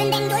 and then